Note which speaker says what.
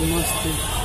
Speaker 1: मस्त